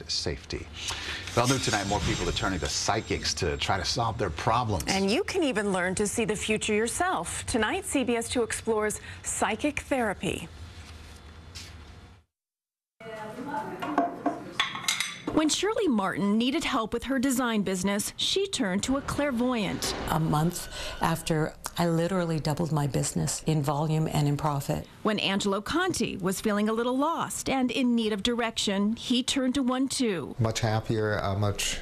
and safety. Well, new tonight, more people are turning to psychics to try to solve their problems. And you can even learn to see the future yourself. Tonight, CBS 2 explores psychic therapy. When Shirley Martin needed help with her design business, she turned to a clairvoyant. A month after I literally doubled my business in volume and in profit. When Angelo Conti was feeling a little lost and in need of direction, he turned to one too. Much happier, uh, much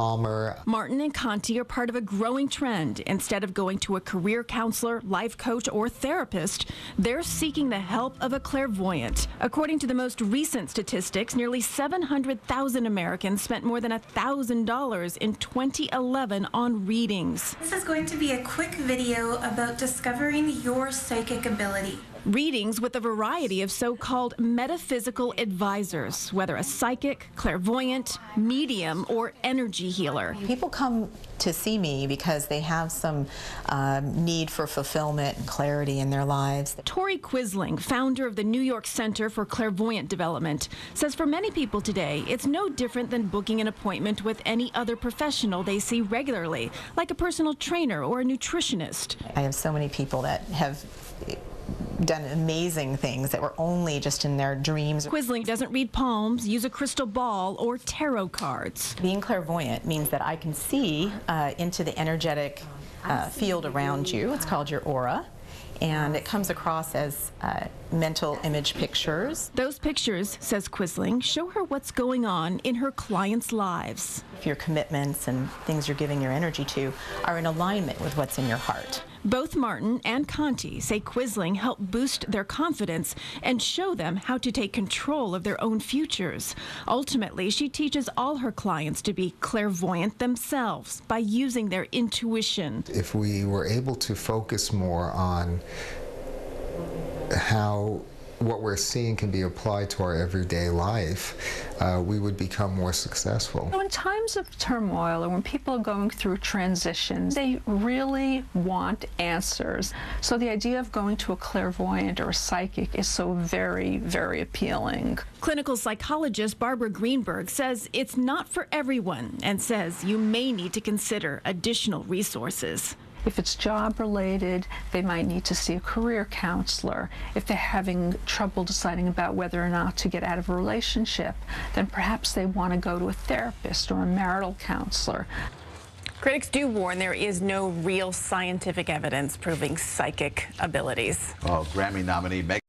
calmer. Martin and Conti are part of a growing trend. Instead of going to a career counselor, life coach, or therapist, they're seeking the help of a clairvoyant. According to the most recent statistics, nearly 700,000 Americans spent more than $1,000 in 2011 on readings. This is going to be a quick video about discovering your psychic ability. Readings with a variety of so called metaphysical advisors, whether a psychic, clairvoyant, medium, or energy healer. People come to see me because they have some um, need for fulfillment and clarity in their lives. Tori Quisling, founder of the New York Center for Clairvoyant Development, says for many people today, it's no different than booking an appointment with any other professional they see regularly, like a personal trainer or a nutritionist. I have so many people that have done amazing things that were only just in their dreams. Quisling doesn't read palms, use a crystal ball, or tarot cards. Being clairvoyant means that I can see uh, into the energetic uh, field around you. It's called your aura and it comes across as uh, mental image pictures. Those pictures, says Quisling, show her what's going on in her clients' lives. If your commitments and things you're giving your energy to are in alignment with what's in your heart. Both Martin and Conti say Quisling helped boost their confidence and show them how to take control of their own futures. Ultimately, she teaches all her clients to be clairvoyant themselves by using their intuition. If we were able to focus more on how what we're seeing can be applied to our everyday life, uh, we would become more successful. In times of turmoil or when people are going through transitions, they really want answers. So the idea of going to a clairvoyant or a psychic is so very, very appealing. Clinical psychologist Barbara Greenberg says it's not for everyone and says you may need to consider additional resources. If it's job related, they might need to see a career counselor. If they're having trouble deciding about whether or not to get out of a relationship, then perhaps they want to go to a therapist or a marital counselor. Critics do warn there is no real scientific evidence proving psychic abilities. Oh, Grammy nominee Meg